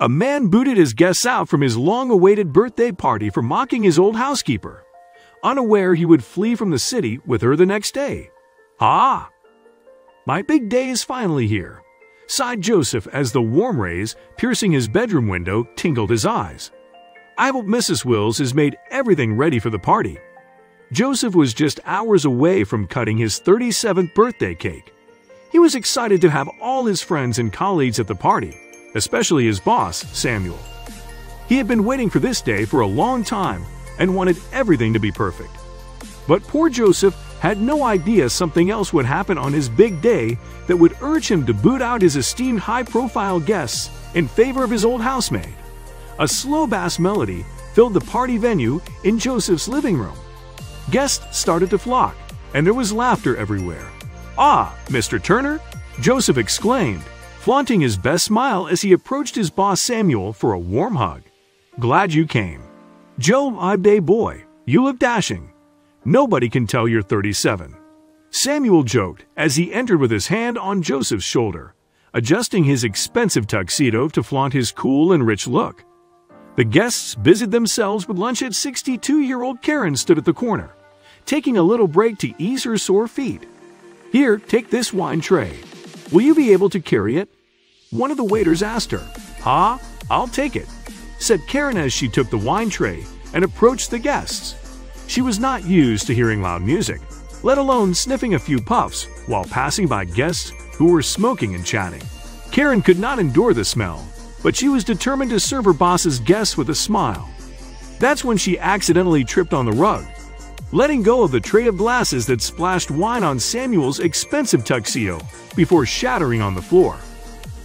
A man booted his guests out from his long awaited birthday party for mocking his old housekeeper, unaware he would flee from the city with her the next day. Ah! My big day is finally here, sighed Joseph as the warm rays piercing his bedroom window tingled his eyes. I hope Mrs. Wills has made everything ready for the party. Joseph was just hours away from cutting his 37th birthday cake. He was excited to have all his friends and colleagues at the party, especially his boss, Samuel. He had been waiting for this day for a long time and wanted everything to be perfect. But poor Joseph had no idea something else would happen on his big day that would urge him to boot out his esteemed high profile guests in favor of his old housemaid. A slow bass melody filled the party venue in Joseph's living room. Guests started to flock, and there was laughter everywhere. Ah, Mr. Turner? Joseph exclaimed, flaunting his best smile as he approached his boss Samuel for a warm hug. Glad you came. Joe, my day boy, you look dashing. Nobody can tell you're 37. Samuel joked as he entered with his hand on Joseph's shoulder, adjusting his expensive tuxedo to flaunt his cool and rich look. The guests busied themselves with lunch at 62 year old Karen stood at the corner, taking a little break to ease her sore feet. Here, take this wine tray. Will you be able to carry it? One of the waiters asked her. Huh? I'll take it, said Karen as she took the wine tray and approached the guests. She was not used to hearing loud music, let alone sniffing a few puffs while passing by guests who were smoking and chatting. Karen could not endure the smell, but she was determined to serve her boss's guests with a smile. That's when she accidentally tripped on the rug letting go of the tray of glasses that splashed wine on Samuel's expensive tuxedo before shattering on the floor.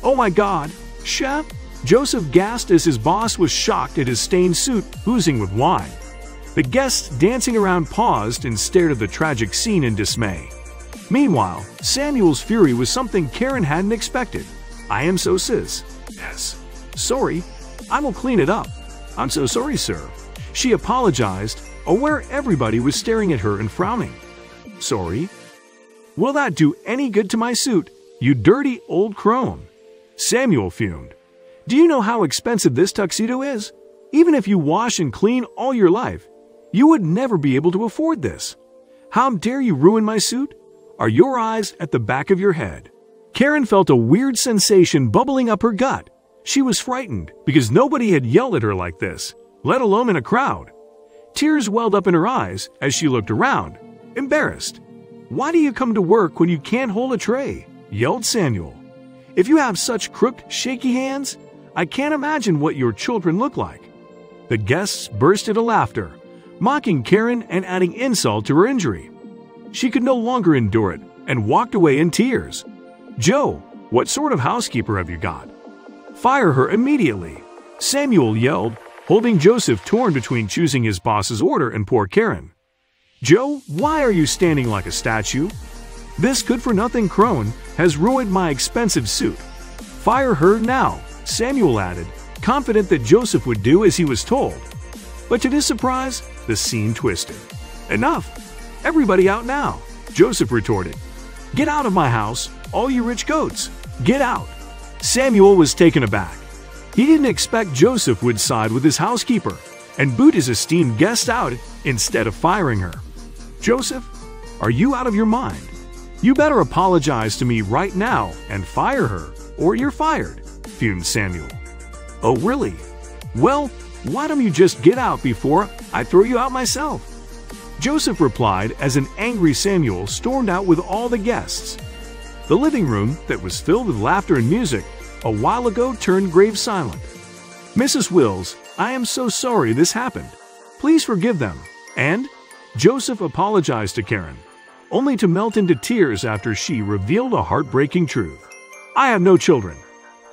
Oh my god, chef! Joseph gasped as his boss was shocked at his stained suit oozing with wine. The guests dancing around paused and stared at the tragic scene in dismay. Meanwhile, Samuel's fury was something Karen hadn't expected. I am so sis. Yes. Sorry. I will clean it up. I'm so sorry, sir. She apologized aware everybody was staring at her and frowning. Sorry. Will that do any good to my suit, you dirty old crone? Samuel fumed. Do you know how expensive this tuxedo is? Even if you wash and clean all your life, you would never be able to afford this. How dare you ruin my suit? Are your eyes at the back of your head? Karen felt a weird sensation bubbling up her gut. She was frightened because nobody had yelled at her like this, let alone in a crowd. Tears welled up in her eyes as she looked around, embarrassed. Why do you come to work when you can't hold a tray? yelled Samuel. If you have such crooked, shaky hands, I can't imagine what your children look like. The guests burst into laughter, mocking Karen and adding insult to her injury. She could no longer endure it and walked away in tears. Joe, what sort of housekeeper have you got? Fire her immediately. Samuel yelled, holding Joseph torn between choosing his boss's order and poor Karen. Joe, why are you standing like a statue? This good for nothing crone has ruined my expensive suit. Fire her now, Samuel added, confident that Joseph would do as he was told. But to his surprise, the scene twisted. Enough! Everybody out now, Joseph retorted. Get out of my house, all you rich goats! Get out! Samuel was taken aback. He didn't expect Joseph would side with his housekeeper and boot his esteemed guest out instead of firing her. Joseph, are you out of your mind? You better apologize to me right now and fire her, or you're fired, fumed Samuel. Oh, really? Well, why don't you just get out before I throw you out myself? Joseph replied as an angry Samuel stormed out with all the guests. The living room, that was filled with laughter and music, a while ago turned grave silent. Mrs. Wills, I am so sorry this happened. Please forgive them. And Joseph apologized to Karen, only to melt into tears after she revealed a heartbreaking truth. I have no children.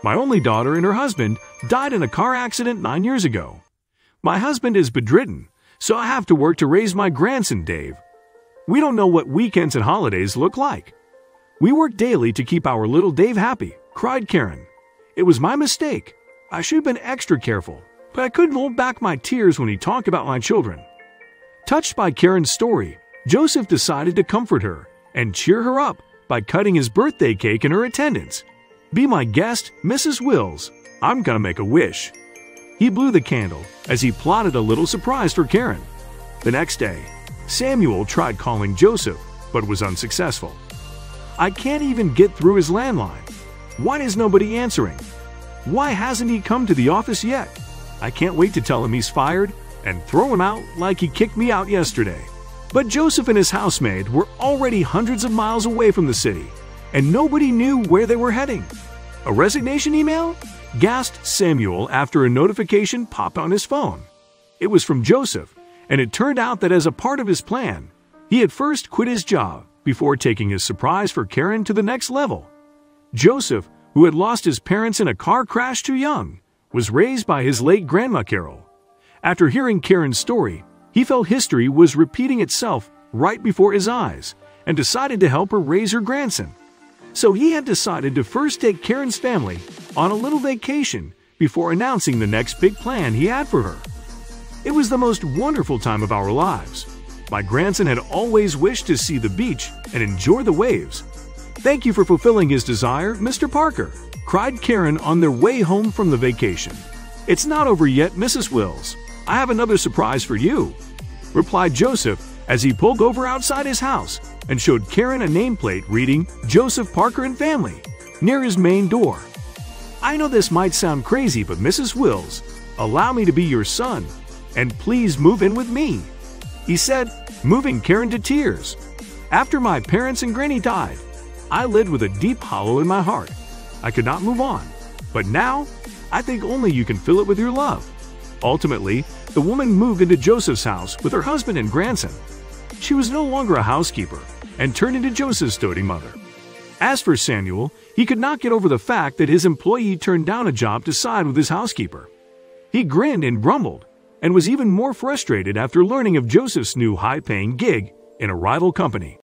My only daughter and her husband died in a car accident nine years ago. My husband is bedridden, so I have to work to raise my grandson, Dave. We don't know what weekends and holidays look like. We work daily to keep our little Dave happy, cried Karen. It was my mistake. I should have been extra careful, but I couldn't hold back my tears when he talked about my children. Touched by Karen's story, Joseph decided to comfort her and cheer her up by cutting his birthday cake in her attendance. Be my guest, Mrs. Wills. I'm gonna make a wish. He blew the candle as he plotted a little surprise for Karen. The next day, Samuel tried calling Joseph, but was unsuccessful. I can't even get through his landline. Why is nobody answering? Why hasn't he come to the office yet? I can't wait to tell him he's fired and throw him out like he kicked me out yesterday. But Joseph and his housemaid were already hundreds of miles away from the city, and nobody knew where they were heading. A resignation email? gasped Samuel after a notification popped on his phone. It was from Joseph, and it turned out that as a part of his plan, he had first quit his job before taking his surprise for Karen to the next level. Joseph, who had lost his parents in a car crash too young, was raised by his late grandma Carol. After hearing Karen's story, he felt history was repeating itself right before his eyes and decided to help her raise her grandson. So he had decided to first take Karen's family on a little vacation before announcing the next big plan he had for her. It was the most wonderful time of our lives. My grandson had always wished to see the beach and enjoy the waves. Thank you for fulfilling his desire, Mr. Parker, cried Karen on their way home from the vacation. It's not over yet, Mrs. Wills. I have another surprise for you, replied Joseph as he pulled over outside his house and showed Karen a nameplate reading Joseph Parker and Family near his main door. I know this might sound crazy, but Mrs. Wills, allow me to be your son, and please move in with me. He said, moving Karen to tears. After my parents and Granny died, I lived with a deep hollow in my heart. I could not move on. But now, I think only you can fill it with your love. Ultimately, the woman moved into Joseph's house with her husband and grandson. She was no longer a housekeeper and turned into Joseph's doting mother. As for Samuel, he could not get over the fact that his employee turned down a job to side with his housekeeper. He grinned and grumbled and was even more frustrated after learning of Joseph's new high paying gig in a rival company.